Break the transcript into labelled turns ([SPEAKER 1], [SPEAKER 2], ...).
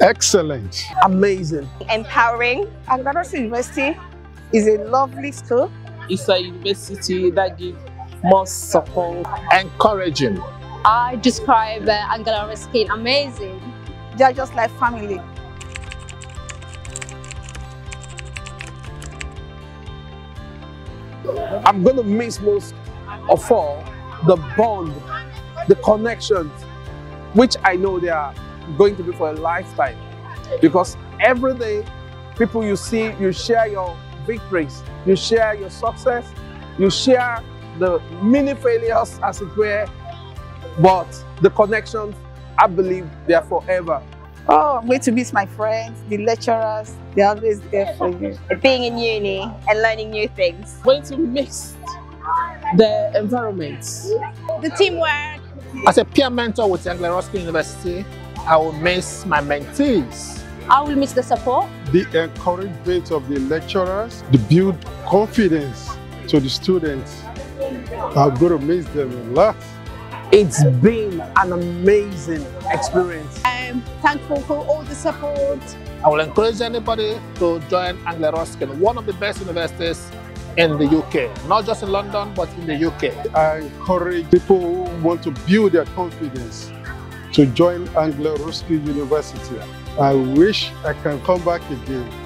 [SPEAKER 1] Excellent.
[SPEAKER 2] Amazing.
[SPEAKER 3] Empowering.
[SPEAKER 4] Anglia-Ruskin University is a lovely school.
[SPEAKER 2] It's a university that gives more support.
[SPEAKER 1] Encouraging.
[SPEAKER 5] I describe uh, Anglia-Ruskin amazing.
[SPEAKER 4] They are just like family.
[SPEAKER 2] I'm going to miss most of all the bond, the connections, which I know they are going to be for a lifetime. Because every day, people you see, you share your victories, you share your success, you share the many failures, as it were, but the connections, I believe, they are forever.
[SPEAKER 4] Oh, I'm going to miss my friends, the lecturers. They're always there for you.
[SPEAKER 3] Being in uni and learning new things.
[SPEAKER 2] Going to mix the environment.
[SPEAKER 5] The teamwork.
[SPEAKER 1] As a peer mentor with Anglia-Ruskin University, I will miss my mentees.
[SPEAKER 5] I will miss the support.
[SPEAKER 1] The encouragement of the lecturers, the build confidence to the students. I'm going to miss them a lot.
[SPEAKER 2] It's been an amazing experience.
[SPEAKER 5] I'm thankful for all the support.
[SPEAKER 1] I will encourage anybody to join Anglia-Ruskin, one of the best universities in the UK, not just in London, but in the UK. I encourage people who want to build their confidence to join Anglia-Ruskin University. I wish I can come back again